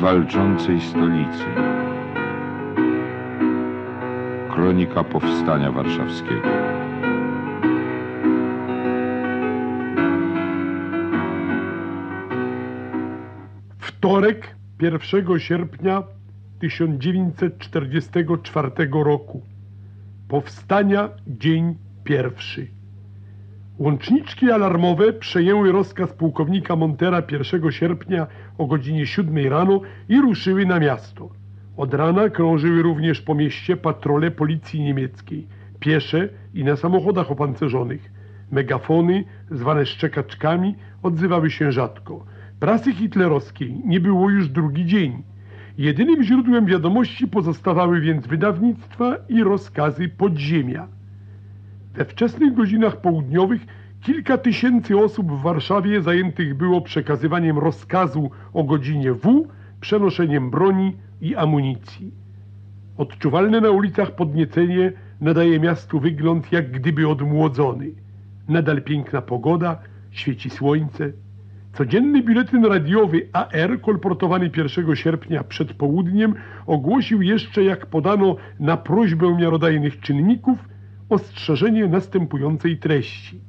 walczącej stolicy. Kronika Powstania Warszawskiego. Wtorek 1 sierpnia 1944 roku. Powstania dzień pierwszy. Łączniczki alarmowe przejęły rozkaz pułkownika Montera 1 sierpnia o godzinie 7 rano i ruszyły na miasto. Od rana krążyły również po mieście patrole policji niemieckiej, piesze i na samochodach opancerzonych. Megafony, zwane szczekaczkami, odzywały się rzadko. Prasy hitlerowskiej nie było już drugi dzień. Jedynym źródłem wiadomości pozostawały więc wydawnictwa i rozkazy podziemia. We wczesnych godzinach południowych kilka tysięcy osób w Warszawie zajętych było przekazywaniem rozkazu o godzinie W, przenoszeniem broni i amunicji. Odczuwalne na ulicach podniecenie nadaje miastu wygląd jak gdyby odmłodzony. Nadal piękna pogoda, świeci słońce. Codzienny biuletyn radiowy AR, kolportowany 1 sierpnia przed południem, ogłosił jeszcze, jak podano na prośbę miarodajnych czynników, ostrzeżenie następującej treści.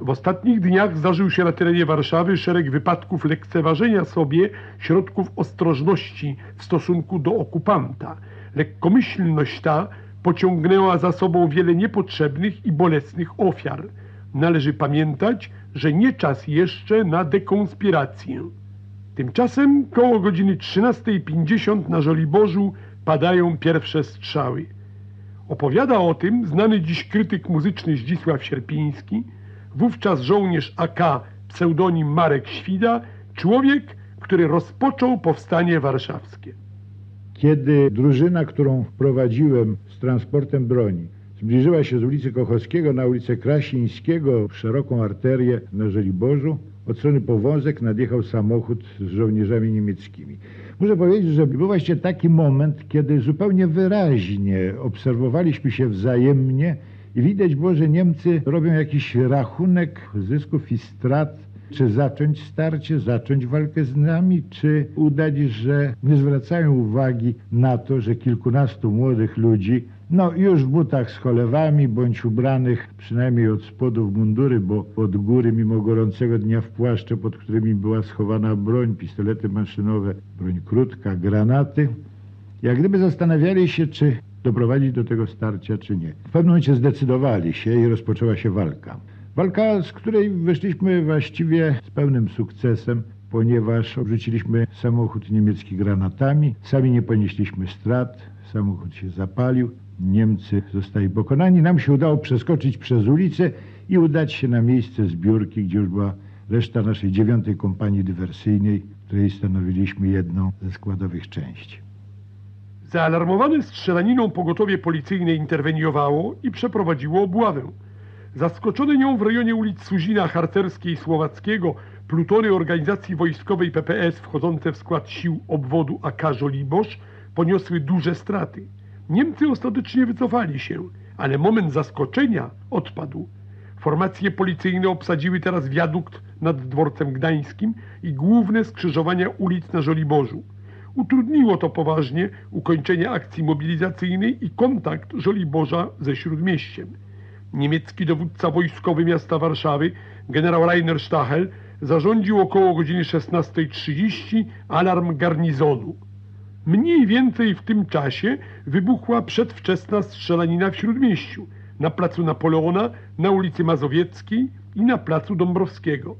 W ostatnich dniach zdarzył się na terenie Warszawy szereg wypadków lekceważenia sobie środków ostrożności w stosunku do okupanta. Lekkomyślność ta pociągnęła za sobą wiele niepotrzebnych i bolesnych ofiar. Należy pamiętać, że nie czas jeszcze na dekonspirację. Tymczasem koło godziny 13.50 na Żoliborzu padają pierwsze strzały. Opowiada o tym znany dziś krytyk muzyczny Zdzisław Sierpiński, wówczas żołnierz AK, pseudonim Marek Świda, człowiek, który rozpoczął powstanie warszawskie. Kiedy drużyna, którą wprowadziłem z transportem broni, zbliżyła się z ulicy Kochowskiego na ulicę Krasińskiego w szeroką arterię na Żoliborzu, od strony powązek nadjechał samochód z żołnierzami niemieckimi. Muszę powiedzieć, że był właśnie taki moment, kiedy zupełnie wyraźnie obserwowaliśmy się wzajemnie i widać było, że Niemcy robią jakiś rachunek zysków i strat, czy zacząć starcie, zacząć walkę z nami, czy udać, że nie zwracają uwagi na to, że kilkunastu młodych ludzi, no już w butach z cholewami, bądź ubranych przynajmniej od spodu w mundury, bo od góry mimo gorącego dnia w płaszcze, pod którymi była schowana broń, pistolety maszynowe, broń krótka, granaty, jak gdyby zastanawiali się, czy doprowadzić do tego starcia, czy nie. W pewnym momencie zdecydowali się i rozpoczęła się walka. Walka, z której wyszliśmy właściwie z pełnym sukcesem, ponieważ obrzuciliśmy samochód niemiecki granatami, sami nie ponieśliśmy strat, samochód się zapalił, Niemcy zostali pokonani. Nam się udało przeskoczyć przez ulicę i udać się na miejsce zbiórki, gdzie już była reszta naszej dziewiątej kompanii dywersyjnej, której stanowiliśmy jedną ze składowych części. Zaalarmowane strzelaniną pogotowie policyjne interweniowało i przeprowadziło obławę. Zaskoczone nią w rejonie ulic Suzina, Harcerskiej i Słowackiego plutony organizacji wojskowej PPS wchodzące w skład sił obwodu AK Żoliborz poniosły duże straty. Niemcy ostatecznie wycofali się, ale moment zaskoczenia odpadł. Formacje policyjne obsadziły teraz wiadukt nad dworcem gdańskim i główne skrzyżowania ulic na Żoliborzu. Utrudniło to poważnie ukończenie akcji mobilizacyjnej i kontakt Żoliborza ze Śródmieściem. Niemiecki dowódca wojskowy miasta Warszawy, generał Rainer Stachel, zarządził około godziny 16.30 alarm garnizonu. Mniej więcej w tym czasie wybuchła przedwczesna strzelanina w Śródmieściu, na placu Napoleona, na ulicy Mazowieckiej i na placu Dąbrowskiego.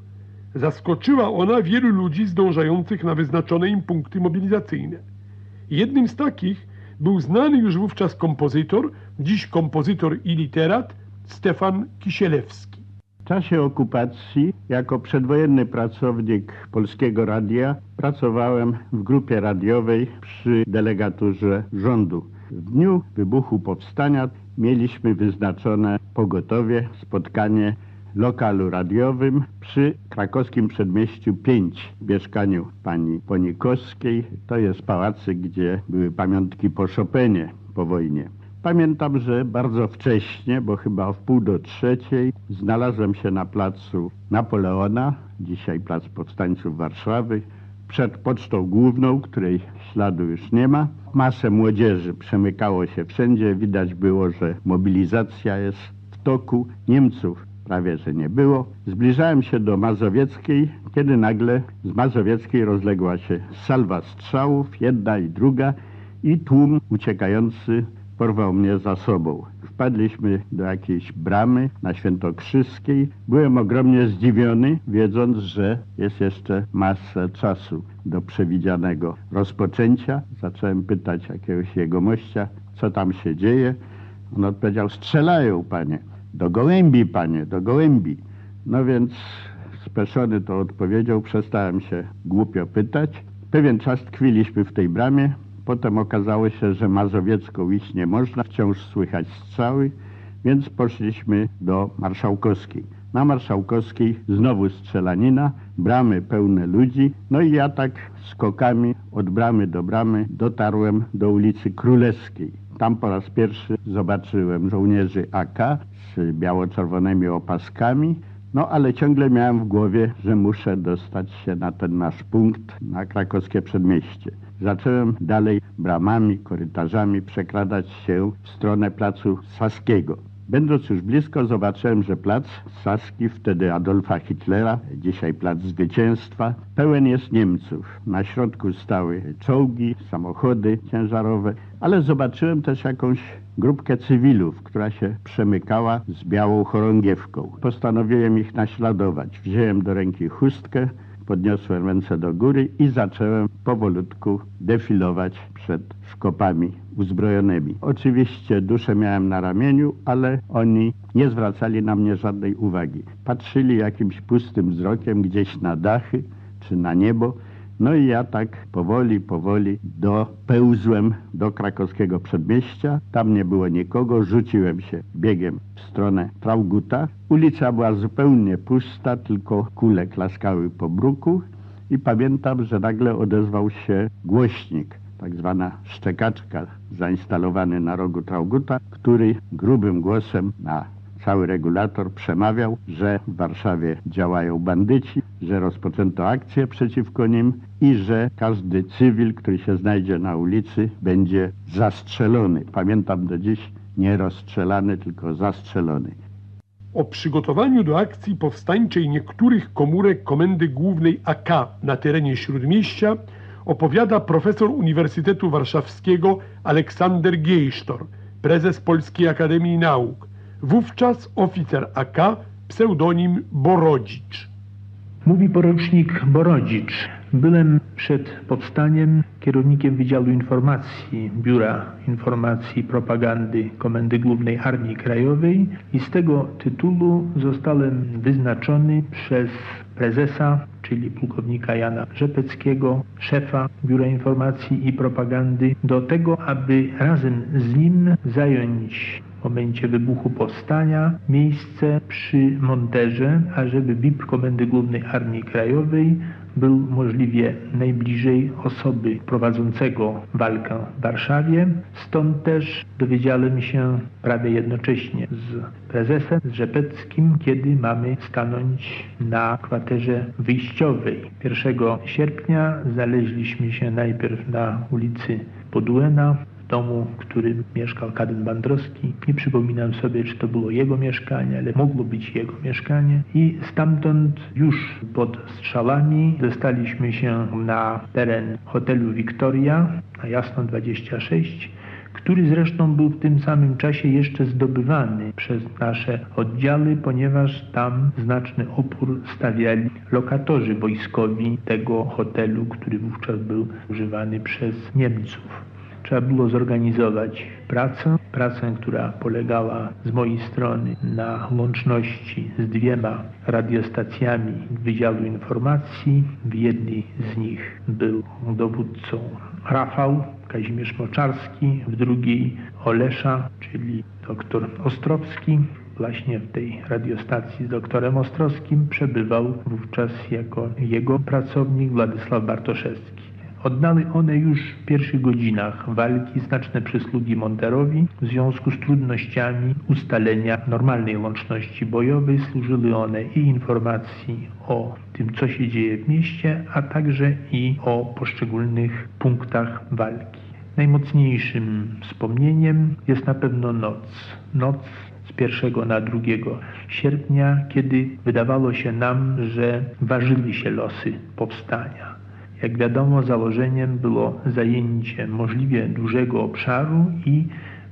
Zaskoczyła ona wielu ludzi zdążających na wyznaczone im punkty mobilizacyjne. Jednym z takich był znany już wówczas kompozytor, dziś kompozytor i literat Stefan Kisielewski. W czasie okupacji jako przedwojenny pracownik Polskiego Radia pracowałem w grupie radiowej przy delegaturze rządu. W dniu wybuchu powstania mieliśmy wyznaczone pogotowie, spotkanie lokalu radiowym przy krakowskim przedmieściu 5 w mieszkaniu pani Ponikowskiej. To jest pałacyk, gdzie były pamiątki po Chopinie po wojnie. Pamiętam, że bardzo wcześnie, bo chyba w pół do trzeciej, znalazłem się na placu Napoleona, dzisiaj Plac Powstańców Warszawy, przed pocztą główną, której śladu już nie ma. Masę młodzieży przemykało się wszędzie. Widać było, że mobilizacja jest w toku. Niemców prawie że nie było. Zbliżałem się do Mazowieckiej, kiedy nagle z Mazowieckiej rozległa się salwa strzałów, jedna i druga i tłum uciekający porwał mnie za sobą. Wpadliśmy do jakiejś bramy na Świętokrzyskiej. Byłem ogromnie zdziwiony, wiedząc, że jest jeszcze masę czasu do przewidzianego rozpoczęcia. Zacząłem pytać jakiegoś jegomościa, co tam się dzieje. On odpowiedział, strzelają, panie. Do gołębi, panie, do gołębi. No więc speszony to odpowiedział, przestałem się głupio pytać. Pewien czas tkwiliśmy w tej bramie, potem okazało się, że Mazowiecką iść nie można, wciąż słychać strzały, więc poszliśmy do Marszałkowskiej. Na Marszałkowskiej znowu strzelanina, bramy pełne ludzi, no i ja tak skokami od bramy do bramy dotarłem do ulicy Królewskiej. Tam po raz pierwszy zobaczyłem żołnierzy AK z biało-czerwonymi opaskami, no ale ciągle miałem w głowie, że muszę dostać się na ten nasz punkt, na krakowskie przedmieście. Zacząłem dalej bramami, korytarzami przekradać się w stronę placu Saskiego. Będąc już blisko, zobaczyłem, że plac Saski, wtedy Adolfa Hitlera, dzisiaj plac Zwycięstwa, pełen jest Niemców. Na środku stały czołgi, samochody ciężarowe, ale zobaczyłem też jakąś grupkę cywilów, która się przemykała z białą chorągiewką. Postanowiłem ich naśladować. Wziąłem do ręki chustkę, podniosłem ręce do góry i zacząłem powolutku defilować przed szkopami uzbrojonymi. Oczywiście duszę miałem na ramieniu, ale oni nie zwracali na mnie żadnej uwagi. Patrzyli jakimś pustym wzrokiem gdzieś na dachy czy na niebo. No i ja tak powoli, powoli dopełzłem do krakowskiego przedmieścia. Tam nie było nikogo. Rzuciłem się biegiem w stronę Trauguta. Ulica była zupełnie pusta, tylko kule klaskały po bruku. I pamiętam, że nagle odezwał się głośnik, tak zwana szczekaczka, zainstalowany na rogu Trauguta, który grubym głosem na cały regulator przemawiał, że w Warszawie działają bandyci, że rozpoczęto akcję przeciwko nim i że każdy cywil, który się znajdzie na ulicy, będzie zastrzelony. Pamiętam do dziś nie rozstrzelany, tylko zastrzelony. O przygotowaniu do akcji powstańczej niektórych komórek Komendy Głównej AK na terenie Śródmieścia opowiada profesor Uniwersytetu Warszawskiego Aleksander Giejsztor, prezes Polskiej Akademii Nauk, wówczas oficer AK, pseudonim Borodzicz. Mówi porucznik Borodzicz. Byłem przed powstaniem kierownikiem Wydziału Informacji Biura Informacji i Propagandy Komendy Głównej Armii Krajowej i z tego tytułu zostałem wyznaczony przez prezesa, czyli pułkownika Jana Rzepeckiego, szefa Biura Informacji i Propagandy, do tego, aby razem z nim zająć w momencie wybuchu powstania miejsce przy monterze, ażeby BIP Komendy Głównej Armii Krajowej był możliwie najbliżej osoby prowadzącego walkę w Warszawie. Stąd też dowiedziałem się prawie jednocześnie z prezesem, Rzepeckim, kiedy mamy stanąć na kwaterze wyjściowej. 1 sierpnia znaleźliśmy się najpierw na ulicy Podłena, domu, w którym mieszkał kadet Bandrowski. Nie przypominam sobie, czy to było jego mieszkanie, ale mogło być jego mieszkanie. I stamtąd już pod strzałami dostaliśmy się na teren hotelu Victoria na Jasno 26, który zresztą był w tym samym czasie jeszcze zdobywany przez nasze oddziały, ponieważ tam znaczny opór stawiali lokatorzy wojskowi tego hotelu, który wówczas był używany przez Niemców. Trzeba było zorganizować pracę, pracę, która polegała z mojej strony na łączności z dwiema radiostacjami Wydziału Informacji. W jednej z nich był dowódcą Rafał Kazimierz Moczarski, w drugiej Olesza, czyli doktor Ostrowski. Właśnie w tej radiostacji z doktorem Ostrowskim przebywał wówczas jako jego pracownik Władysław Bartoszewski. Oddały one już w pierwszych godzinach walki znaczne przysługi Monterowi. W związku z trudnościami ustalenia normalnej łączności bojowej służyły one i informacji o tym, co się dzieje w mieście, a także i o poszczególnych punktach walki. Najmocniejszym wspomnieniem jest na pewno noc. Noc z 1 na 2 sierpnia, kiedy wydawało się nam, że ważyły się losy powstania. Jak wiadomo, założeniem było zajęcie możliwie dużego obszaru i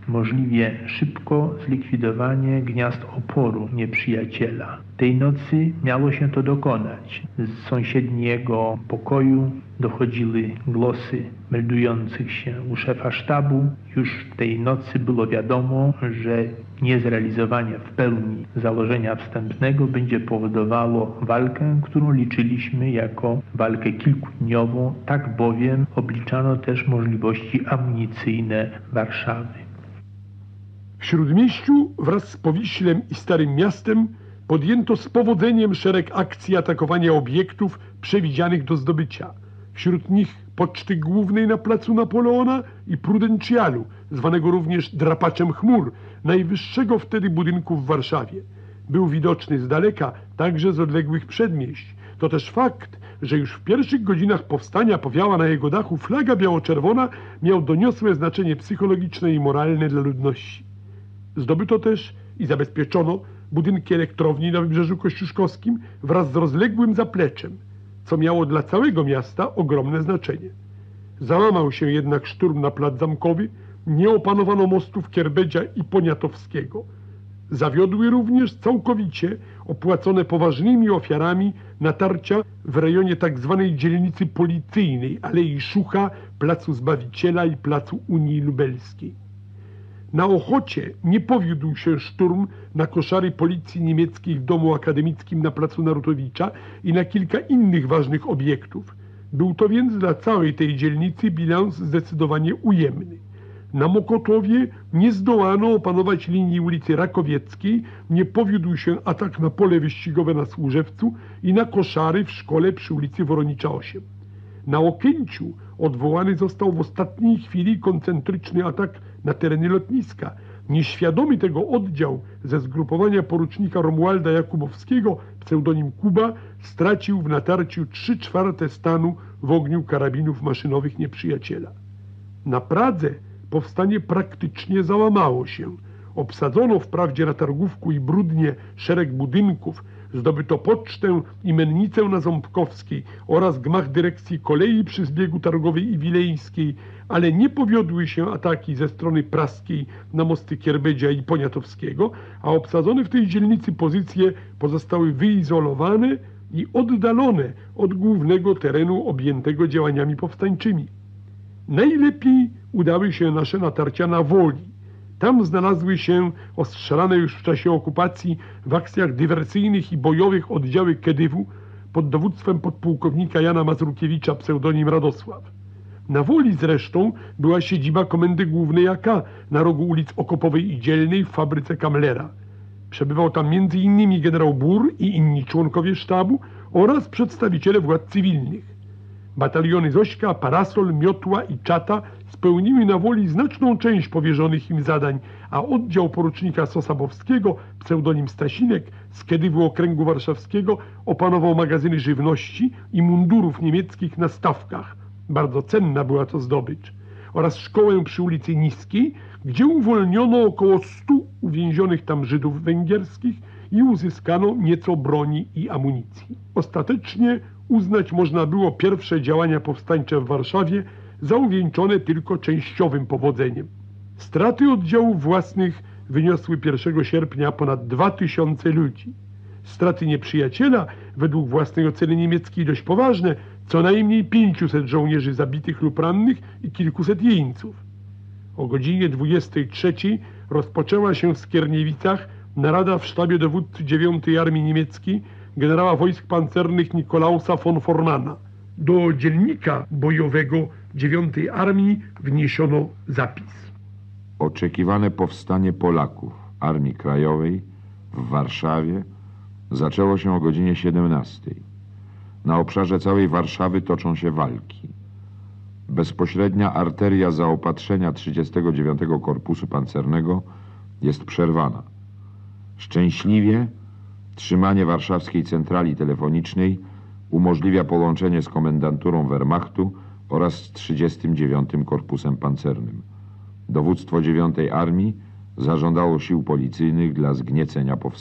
możliwie szybko zlikwidowanie gniazd oporu nieprzyjaciela. Tej nocy miało się to dokonać. Z sąsiedniego pokoju dochodziły głosy meldujących się u szefa sztabu. Już tej nocy było wiadomo, że niezrealizowanie w pełni założenia wstępnego będzie powodowało walkę, którą liczyliśmy jako walkę kilkudniową, tak bowiem obliczano też możliwości amunicyjne Warszawy. W Śródmieściu wraz z Powiślem i Starym Miastem podjęto z powodzeniem szereg akcji atakowania obiektów przewidzianych do zdobycia. Wśród nich poczty głównej na placu Napoleona i Prudencialu, zwanego również drapaczem chmur, najwyższego wtedy budynku w Warszawie. Był widoczny z daleka, także z odległych przedmieść. To też fakt, że już w pierwszych godzinach powstania powiała na jego dachu flaga biało-czerwona miał doniosłe znaczenie psychologiczne i moralne dla ludności. Zdobyto też i zabezpieczono budynki elektrowni na Wybrzeżu Kościuszkowskim wraz z rozległym zapleczem, co miało dla całego miasta ogromne znaczenie. Załamał się jednak szturm na plac zamkowy, nie opanowano mostów Kierbedzia i Poniatowskiego. Zawiodły również całkowicie opłacone poważnymi ofiarami natarcia w rejonie tzw. dzielnicy policyjnej Alei Szucha, Placu Zbawiciela i Placu Unii Lubelskiej. Na Ochocie nie powiódł się szturm na koszary policji niemieckiej w domu akademickim na placu Narutowicza i na kilka innych ważnych obiektów. Był to więc dla całej tej dzielnicy bilans zdecydowanie ujemny. Na Mokotowie nie zdołano opanować linii ulicy Rakowieckiej, nie powiódł się atak na pole wyścigowe na Służewcu i na koszary w szkole przy ulicy Woronicza 8. Na Okęciu odwołany został w ostatniej chwili koncentryczny atak na tereny lotniska. Nieświadomy tego oddział ze zgrupowania porucznika Romualda Jakubowskiego, pseudonim Kuba, stracił w natarciu trzy czwarte stanu w ogniu karabinów maszynowych nieprzyjaciela. Na Pradze powstanie praktycznie załamało się. Obsadzono wprawdzie na Targówku i Brudnie szereg budynków, zdobyto pocztę i mennicę na Ząbkowskiej oraz gmach dyrekcji kolei przy zbiegu targowej i wileńskiej, ale nie powiodły się ataki ze strony praskiej na mosty Kierbedzia i Poniatowskiego, a obsadzone w tej dzielnicy pozycje pozostały wyizolowane i oddalone od głównego terenu objętego działaniami powstańczymi. Najlepiej udały się nasze natarcia na Woli. Tam znalazły się ostrzelane już w czasie okupacji w akcjach dywersyjnych i bojowych oddziały Kedywu pod dowództwem podpułkownika Jana Mazurkiewicza pseudonim Radosław. Na Woli zresztą była siedziba Komendy Głównej AK na rogu ulic Okopowej i Dzielnej w fabryce Kamlera. Przebywał tam m.in. generał Bur i inni członkowie sztabu oraz przedstawiciele władz cywilnych. Bataliony Zośka, Parasol, Miotła i Czata spełniły na woli znaczną część powierzonych im zadań, a oddział porucznika Sosabowskiego, pseudonim Stasinek, z Kedywu Okręgu Warszawskiego opanował magazyny żywności i mundurów niemieckich na stawkach. Bardzo cenna była to zdobycz. Oraz szkołę przy ulicy Niskiej, gdzie uwolniono około stu uwięzionych tam Żydów węgierskich i uzyskano nieco broni i amunicji. Ostatecznie uznać można było pierwsze działania powstańcze w Warszawie za uwieńczone tylko częściowym powodzeniem. Straty oddziałów własnych wyniosły 1 sierpnia ponad 2000 ludzi. Straty nieprzyjaciela, według własnej oceny niemieckiej dość poważne, co najmniej 500 żołnierzy zabitych lub rannych i kilkuset jeńców. O godzinie 23 rozpoczęła się w Skierniewicach narada w sztabie dowódcy 9 Armii Niemieckiej generała wojsk pancernych Nikolausa von Fornana. Do dziennika bojowego 9 Armii wniesiono zapis. Oczekiwane powstanie Polaków Armii Krajowej w Warszawie zaczęło się o godzinie 17. Na obszarze całej Warszawy toczą się walki. bezpośrednia arteria zaopatrzenia 39 Korpusu Pancernego jest przerwana. Szczęśliwie trzymanie warszawskiej centrali telefonicznej umożliwia połączenie z komendanturą Wehrmachtu oraz z 39 Korpusem Pancernym. Dowództwo 9 Armii zażądało sił policyjnych dla zgniecenia powstania.